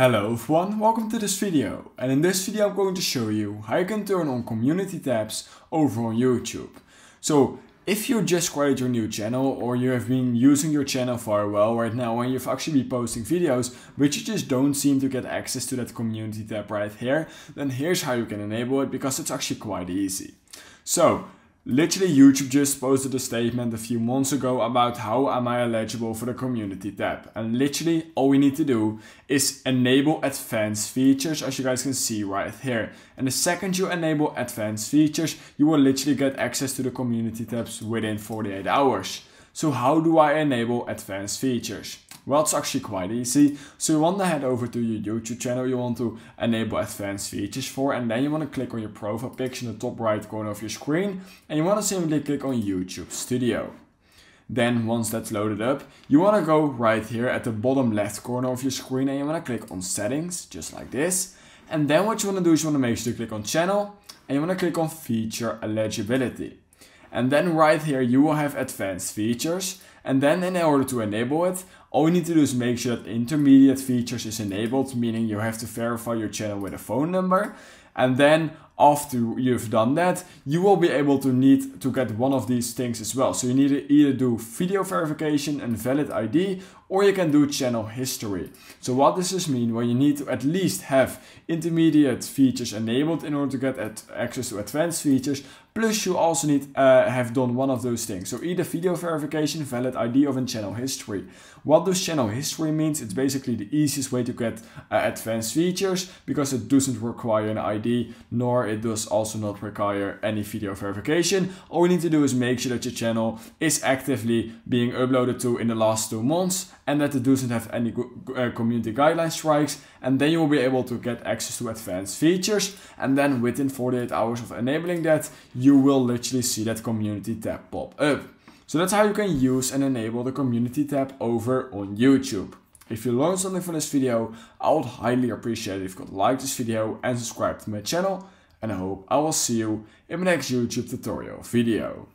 Hello everyone, welcome to this video and in this video I'm going to show you how you can turn on community tabs over on YouTube. So if you just created your new channel or you have been using your channel for a while right now and you've actually been posting videos but you just don't seem to get access to that community tab right here, then here's how you can enable it because it's actually quite easy. So Literally YouTube just posted a statement a few months ago about how am I eligible for the community tab and literally all we need to do is enable advanced features as you guys can see right here and the second you enable advanced features you will literally get access to the community tabs within 48 hours. So how do I enable advanced features? Well, it's actually quite easy. So you want to head over to your YouTube channel, you want to enable advanced features for, and then you want to click on your profile picture in the top right corner of your screen, and you want to simply click on YouTube Studio. Then once that's loaded up, you want to go right here at the bottom left corner of your screen and you want to click on settings, just like this. And then what you want to do is you want to make sure to click on channel and you want to click on feature eligibility. And then right here, you will have advanced features. And then in order to enable it, all you need to do is make sure that intermediate features is enabled, meaning you have to verify your channel with a phone number. And then after you've done that, you will be able to need to get one of these things as well. So you need to either do video verification and valid ID, or you can do channel history. So what does this mean? Well, you need to at least have intermediate features enabled in order to get access to advanced features, plus you also need uh, have done one of those things. So either video verification, valid ID, or channel history. What does channel history means? It's basically the easiest way to get uh, advanced features because it doesn't require an ID, nor it does also not require any video verification. All you need to do is make sure that your channel is actively being uploaded to in the last two months and that it doesn't have any uh, community guideline strikes and then you will be able to get access to advanced features and then within 48 hours of enabling that you will literally see that community tab pop up. So that's how you can use and enable the community tab over on YouTube. If you learned something from this video, I would highly appreciate it if you could like this video and subscribe to my channel and I hope I will see you in my next YouTube tutorial video.